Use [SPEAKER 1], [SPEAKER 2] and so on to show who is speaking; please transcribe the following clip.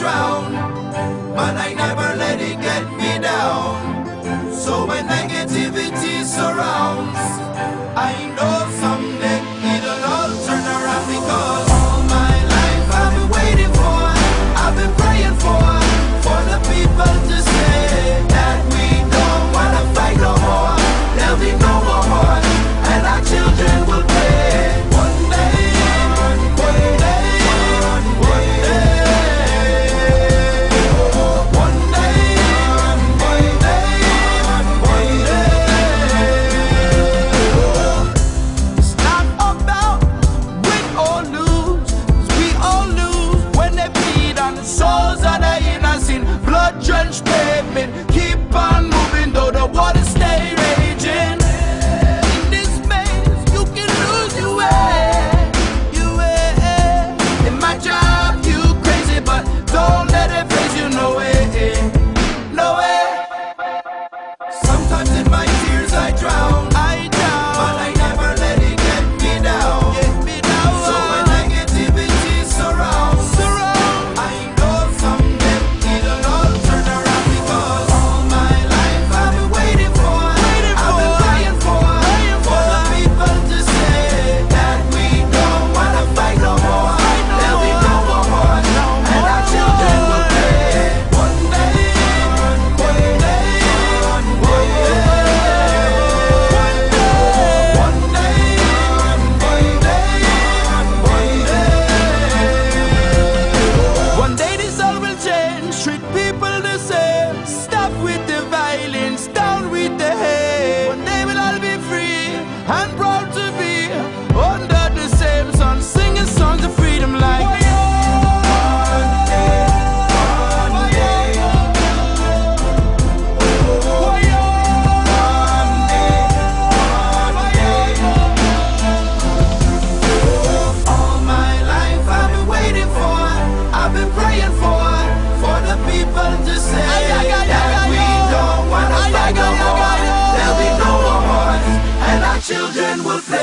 [SPEAKER 1] drown. judgment children will play.